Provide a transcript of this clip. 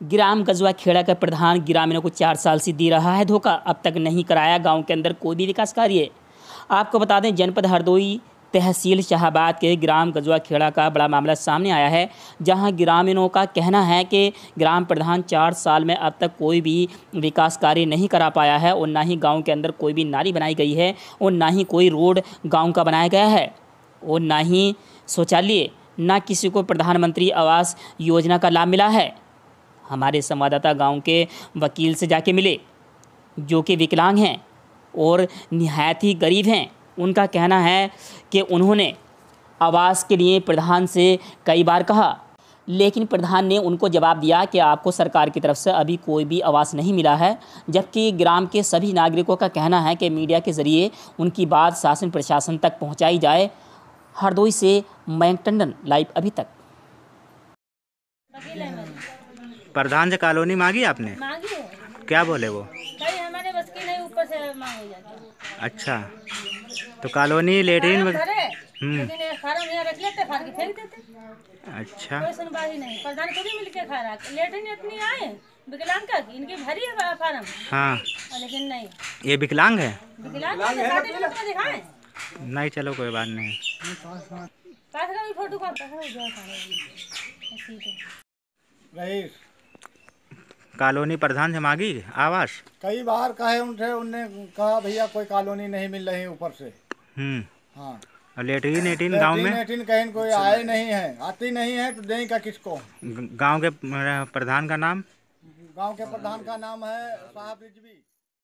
ग्राम गजवा खेड़ा का प्रधान ग्रामीणों को चार साल से दे रहा है धोखा। अब तक नहीं कराया गाँव के अंदर कोई भी विकास कार्य। आपको बता दें, जनपद हरदोई तहसील शाहबाद के ग्राम गजवा खेड़ा का बड़ा मामला सामने आया है, जहाँ ग्रामीणों का कहना है कि ग्राम प्रधान चार साल में अब तक कोई भी विकास कार्य नहीं करा पाया है और ना ही गाँव के अंदर कोई भी नाली बनाई गई है और ना ही कोई रोड गाँव का बनाया गया है और ना ही शौचालय, ना किसी को प्रधानमंत्री आवास योजना का लाभ मिला है। हमारे संवाददाता गाँव के वकील से जाके मिले, जो कि विकलांग हैं और निहायत ही गरीब हैं। उनका कहना है कि उन्होंने आवास के लिए प्रधान से कई बार कहा, लेकिन प्रधान ने उनको जवाब दिया कि आपको सरकार की तरफ़ से अभी कोई भी आवास नहीं मिला है, जबकि ग्राम के सभी नागरिकों का कहना है कि मीडिया के ज़रिए उनकी बात शासन प्रशासन तक पहुंचाई जाए। हरदोई से मयंक टंडन, लाइव अभी तक। प्रधान से कॉलोनी मांगी आपने? मांगी है। क्या बोले वो? कहीं हमारे बस की नहीं ऊपर से मांगी जाती अच्छा। तो कॉलोनी लेटरिन हम्म। लेकिन ये फार्म यहाँ रख लेते फाड़ के फेंक देते। अच्छा। कोई सुनवाई नहीं। प्रधान खुद मिल खा रहा लेटरिन इतनी आए विकलांग का इनकी भरी है फार्म? हाँ। लेकिन नहीं। ये विकलांग है? विकलांग दिखाएँ। नहीं चलो कोई बात नहीं। पास का भी फ़ोटो का पास का भी जो ठीक रईस कॉलोनी प्रधान से मांगी? आवास कई बार कहे उनसे उनने कहा भैया कोई कॉलोनी नहीं मिल रही ऊपर से। हम्म। हाँ। लेटरिन एटीन गाँव में? लेटरिन कहीं कोई आए नहीं है। आती नहीं है तो देगा का किसको? गाँव के प्रधान का नाम? गाँव के प्रधान का नाम है साहब रिजवी।